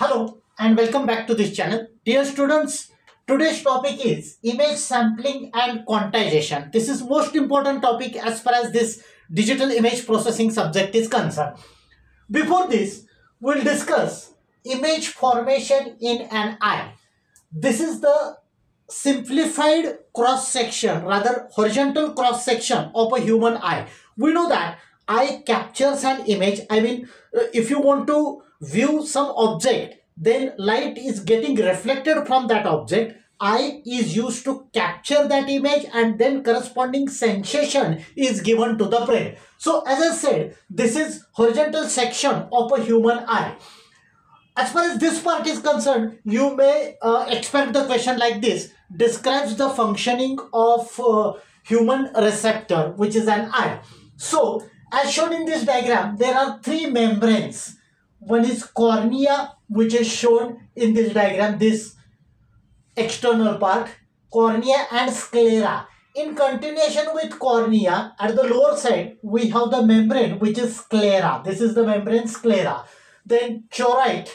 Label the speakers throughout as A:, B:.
A: Hello and welcome back to this channel. Dear students, today's topic is image sampling and quantization. This is most important topic as far as this digital image processing subject is concerned. Before this, we'll discuss image formation in an eye. This is the simplified cross section, rather horizontal cross section of a human eye. We know that eye captures an image. I mean, uh, if you want to view some object, then light is getting reflected from that object eye is used to capture that image and then corresponding sensation is given to the brain. So as I said, this is horizontal section of a human eye. As far as this part is concerned, you may uh, expect the question like this. Describes the functioning of uh, human receptor, which is an eye. So as shown in this diagram, there are three membranes. One is cornea, which is shown in this diagram, this external part, cornea and sclera. In continuation with cornea, at the lower side, we have the membrane which is sclera. This is the membrane sclera. Then choroid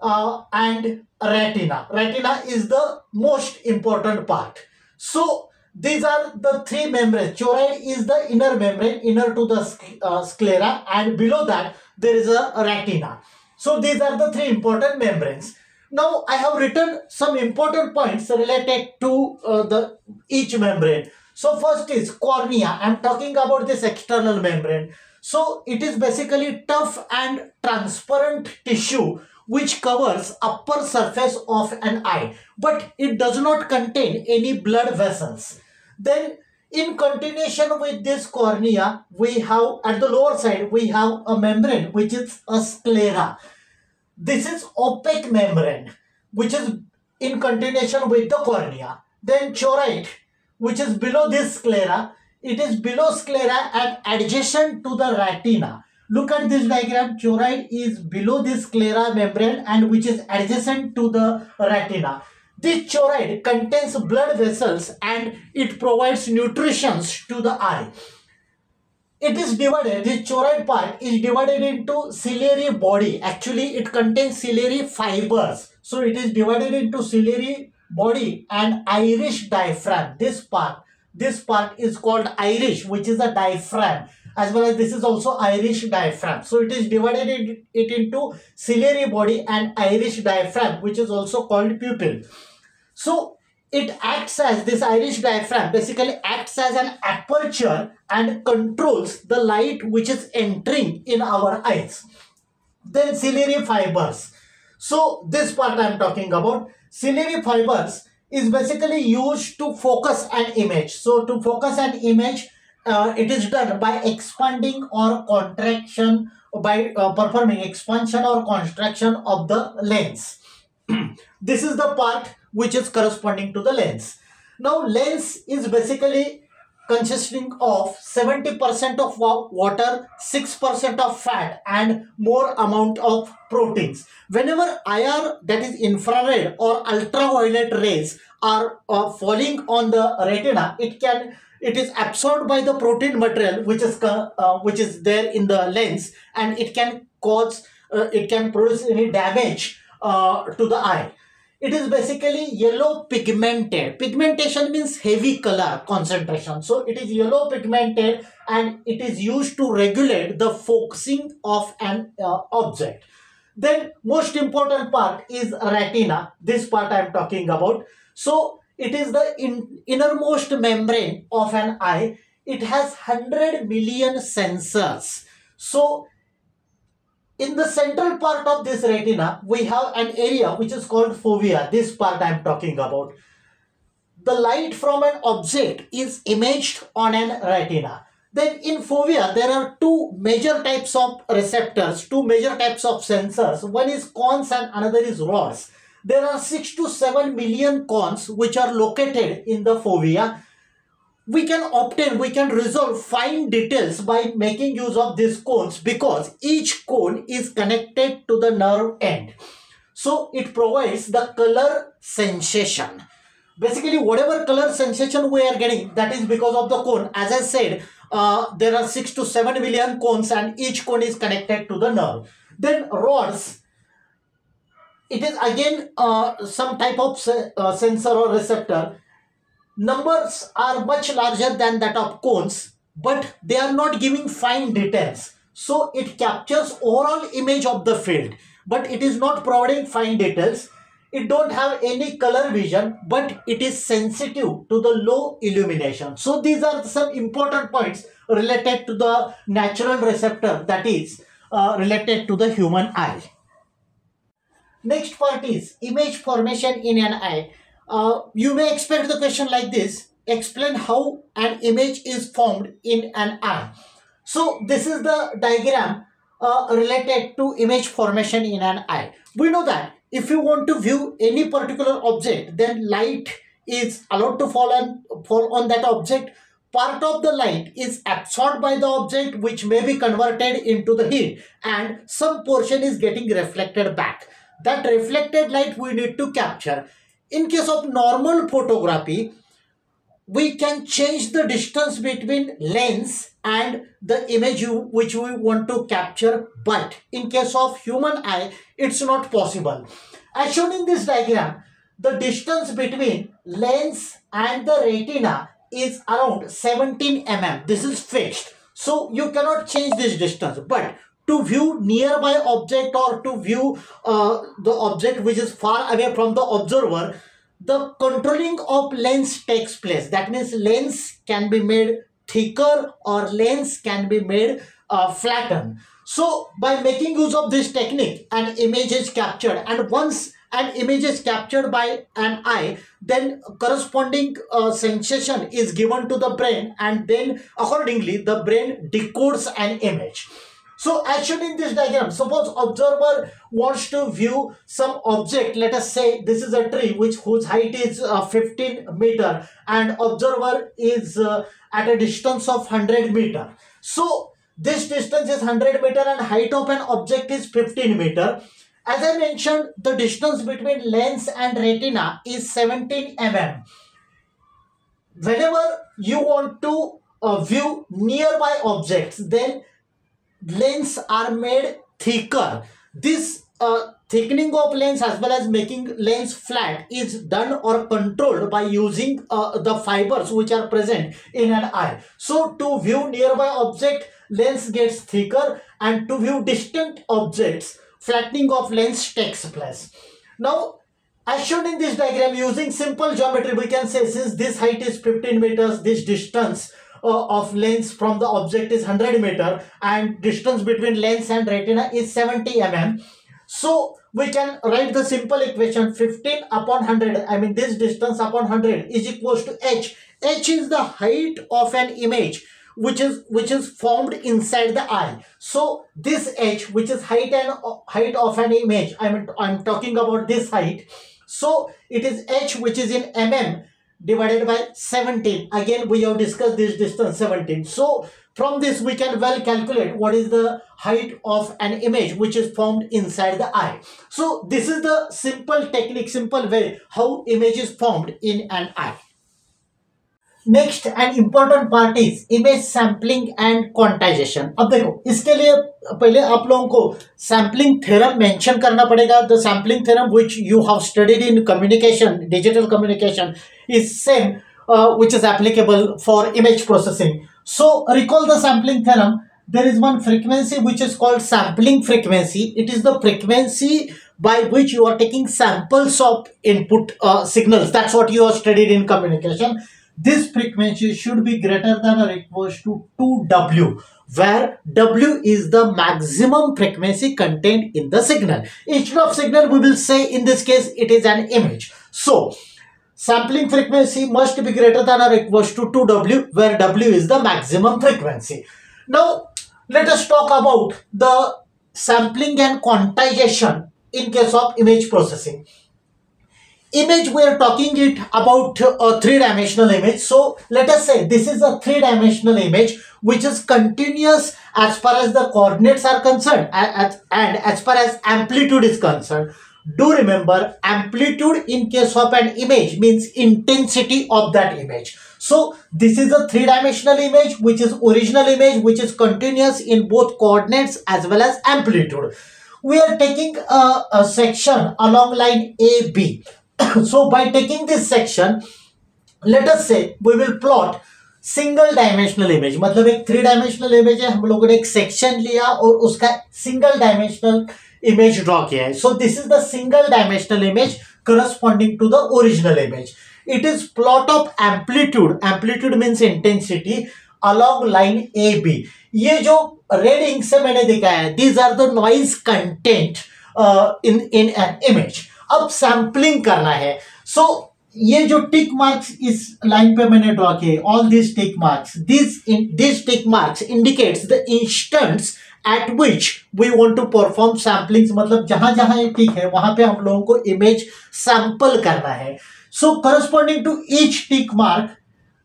A: uh, and retina. Retina is the most important part. So, these are the three membranes. Choroid is the inner membrane, inner to the uh, sclera and below that there is a retina. So, these are the three important membranes. Now I have written some important points related to uh, the each membrane. So first is cornea. I am talking about this external membrane. So it is basically tough and transparent tissue which covers upper surface of an eye but it does not contain any blood vessels. Then in continuation with this cornea we have at the lower side we have a membrane which is a sclera. This is opaque membrane which is in continuation with the cornea. Then choroid which is below this sclera. It is below sclera and adjacent to the retina. Look at this diagram. Choroid is below this sclera membrane and which is adjacent to the retina. This choroid contains blood vessels and it provides nutrition to the eye it is divided, this choroid part is divided into ciliary body. Actually, it contains ciliary fibers. So, it is divided into ciliary body and iris diaphragm. This part, this part is called iris, which is a diaphragm. As well as this is also iris diaphragm. So, it is divided it into ciliary body and iris diaphragm, which is also called pupil. So, it acts as this iris diaphragm basically acts as an aperture and controls the light which is entering in our eyes. Then ciliary fibers. So this part I am talking about. Ciliary fibers is basically used to focus an image. So to focus an image, uh, it is done by expanding or contraction by uh, performing expansion or contraction of the lens. this is the part which is corresponding to the lens. Now lens is basically consisting of 70% of water, 6% of fat and more amount of proteins. Whenever IR that is infrared or ultraviolet rays are uh, falling on the retina, it can it is absorbed by the protein material which is uh, which is there in the lens and it can cause uh, it can produce any damage uh, to the eye it is basically yellow pigmented. Pigmentation means heavy color concentration. So it is yellow pigmented and it is used to regulate the focusing of an uh, object. Then most important part is retina. This part I am talking about. So it is the in, innermost membrane of an eye. It has 100 million sensors. So in the central part of this retina, we have an area which is called fovea. This part I am talking about. The light from an object is imaged on an retina. Then in fovea, there are two major types of receptors, two major types of sensors. One is cones and another is rods. There are 6 to 7 million cones which are located in the fovea we can obtain, we can resolve fine details by making use of these cones because each cone is connected to the nerve end. So it provides the color sensation. Basically whatever color sensation we are getting that is because of the cone. As I said, uh, there are 6 to 7 million cones and each cone is connected to the nerve. Then rods it is again uh, some type of se uh, sensor or receptor. Numbers are much larger than that of cones, but they are not giving fine details. So it captures overall image of the field, but it is not providing fine details. It don't have any color vision, but it is sensitive to the low illumination. So these are some important points related to the natural receptor that is uh, related to the human eye. Next part is image formation in an eye. Uh, you may expect the question like this. Explain how an image is formed in an eye. So this is the diagram uh, related to image formation in an eye. We know that if you want to view any particular object, then light is allowed to fall on, fall on that object. Part of the light is absorbed by the object which may be converted into the heat and some portion is getting reflected back that reflected light we need to capture. In case of normal photography, we can change the distance between lens and the image which we want to capture but in case of human eye it's not possible. As shown in this diagram the distance between lens and the retina is around 17 mm this is fixed. So you cannot change this distance but to view nearby object or to view uh, the object which is far away from the observer the controlling of lens takes place. That means lens can be made thicker or lens can be made uh, flattened so by making use of this technique an image is captured. And once an image is captured by an eye then corresponding uh, sensation is given to the brain. And then accordingly the brain decodes an image so shown in this diagram, suppose observer wants to view some object. Let us say this is a tree which whose height is uh, 15 meter and observer is uh, at a distance of 100 meter. So this distance is 100 meter and height of an object is 15 meter. As I mentioned, the distance between lens and retina is 17 mm. Whenever you want to uh, view nearby objects, then lens are made thicker. This uh, thickening of lens as well as making lens flat is done or controlled by using uh, the fibers which are present in an eye. So to view nearby object, lens gets thicker and to view distant objects, flattening of lens takes place. Now, as shown in this diagram, using simple geometry, we can say since this height is 15 meters, this distance uh, of lens from the object is 100 meter and distance between lens and retina is 70 mm. So we can write the simple equation 15 upon 100 I mean this distance upon 100 is equals to h. h is the height of an image which is which is formed inside the eye. So this h which is height and uh, height of an image I mean I'm talking about this height. So it is h which is in mm divided by 17 again we have discussed this distance 17 so from this we can well calculate what is the height of an image which is formed inside the eye. So this is the simple technique simple way how image is formed in an eye next and important part is image sampling and quantization अब देखो इसके लिए पहले आप लोगों को sampling theorem mention करना पड़ेगा। The sampling theorem which you have studied in communication digital communication is same which is applicable for image processing so recall the sampling theorem there is one frequency which is called sampling frequency it is the frequency by which you are taking samples of input uh, that's that's you you studied in communication this frequency should be greater than or equals to 2W where W is the maximum frequency contained in the signal. Instead of signal, we will say in this case it is an image. So, sampling frequency must be greater than or equals to 2W where W is the maximum frequency. Now, let us talk about the sampling and quantization in case of image processing image we are talking it about a three-dimensional image. So let us say this is a three-dimensional image which is continuous as far as the coordinates are concerned and as far as amplitude is concerned. Do remember amplitude in case of an image means intensity of that image. So this is a three-dimensional image which is original image which is continuous in both coordinates as well as amplitude. We are taking a, a section along line AB. so by taking this section, let us say we will plot single dimensional image मतलब एक three dimensional image है हम लोगों ने एक section लिया और उसका सिंगल डायमेंशनल इमेज ड्रॉ किया है। So this is the single dimensional image corresponding to the original image it is plot of amplitude amplitude means intensity along line A B ये जो रेड इंक से मैंने दिखाया है these are the noise content in in an image अब sampling करना है। सो so, ये जो टिक मार्क्स इस लाइन पे मैंने ड्रॉ किए all this tick marks this this tick marks indicates the instants at which we want to perform sampling मतलब जहाँ जहाँ ये टिक है वहाँ पे हम लोगों को इमेज सैंपल करना है। So corresponding to each tick mark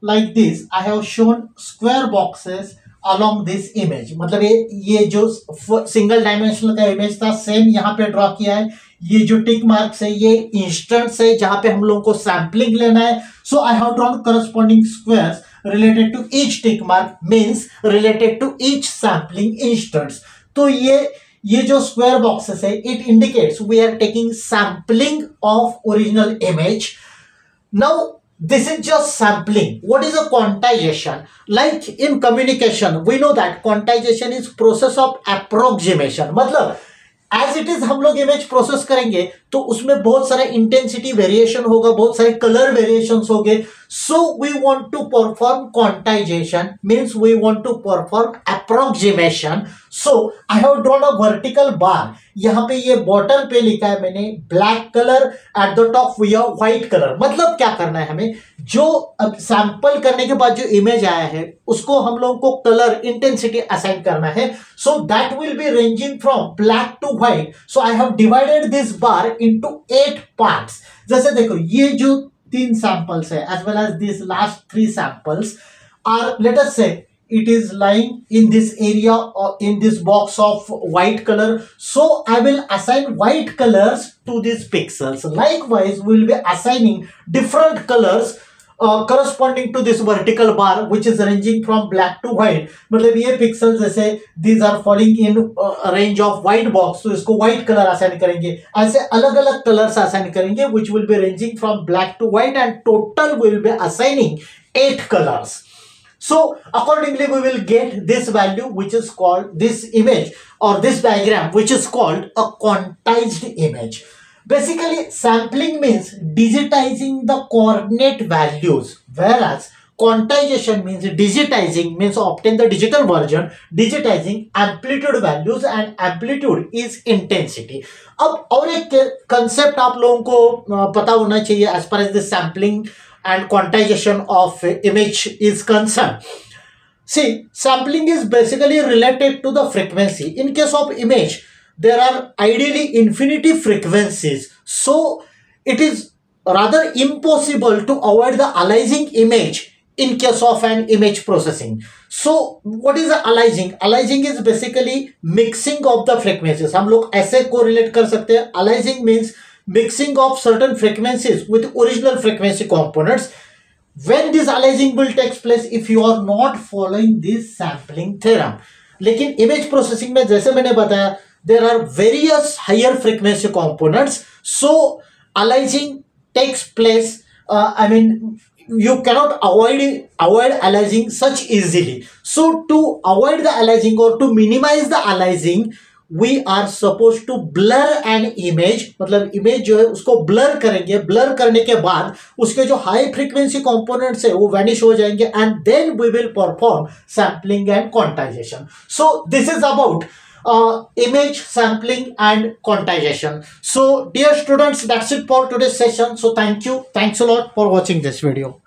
A: like this I have shown square boxes along this image. मतलब ये ये जो सिंगल डायमेंशनल का इमेज था सेम यहाँ पे ड्रॉ किया है। ये जो टिक मार्क्स है, ये इंस्टेंट्स है जहाँ पे हम लोगों को सैम्पलिंग लेना है। So I have drawn corresponding squares related to each tick mark means related to each sampling instants तो ये ये जो स्क्वायर बॉक्सेस है it indicates we are taking sampling of original image now this is just sampling. What is a quantization? Like in communication, we know that quantization is process of approximation. मतलब as it is हम लोग image process करेंगे तो उसमें बहुत सारे intensity variation होगा, बहुत सारे कलर वेरिएशन हो so we want to perform quantization means we want to perform approximation so I have drawn a vertical bar यहाँ पे ये बॉटल पे लिखा है मैंने black colour at the top or white colour मतलब क्या करना है हमें? जो अब सैंपल करने के बाद जो इमेज आया है, उसको हम लोगों को कलर इंटेंसिटी असाइन करना है. So that will be ranging from black to white so I have divided this bar into eight parts जैसे देखो, ये जो तीन samples hai, as well as these last three samples are let us say it is lying in this area or in this box of white color. So i will assign white colors to these pixels. Likewise we will be assigning different colors uh, corresponding to this vertical bar which is ranging from black to white मतलब ये pixel जैसे these are falling in range of white box तो इसको white colour assign करेंगे ऐसे अलग अलग colours assign करेंगे which will be ranging from black to white and total will be assigning eight colours So accordingly, we will get this value, which is called this image or this diagram, which is called a quantized image. Basically sampling means digitizing the coordinate values whereas quantization means digitizing means obtain the digital version digitizing amplitude values and amplitude is intensity अब और एक concept आप लोगों को पता होना चाहिए as per as the sampling and quantization of image is concerned. See, sampling is basically related to the frequency. In case of image, there are ideally infinity frequencies. So, it is rather impossible to avoid the aliasing image in case of an image processing. So, what is the aliasing? Aliasing is basically mixing of the frequencies. हम लोग ऐसे correlate कर सकते हैं. Aliasing means mixing of certain frequencies with original frequency components when this aliasing will take place if you are not following this sampling theorem लेकिन image processing में जैसे मैंने बताया there are various higher frequency components so aliasing takes place uh, i mean you cannot avoid avoid aliasing such easily so to avoid the aliasing or to minimize the aliasing we are suppose to blur an image मतलब image जो है उसको blur करेंगे blur करने के बाद उसके जो हाई फ्रीक्वेंसी कंपोनेंट्स है वो वैनिश हो जाएँगे and then we will perform sampling and quantization so this is about Uh, image sampling and quantization. So dear students that's it for today's session. So thank you. Thanks a lot for watching this video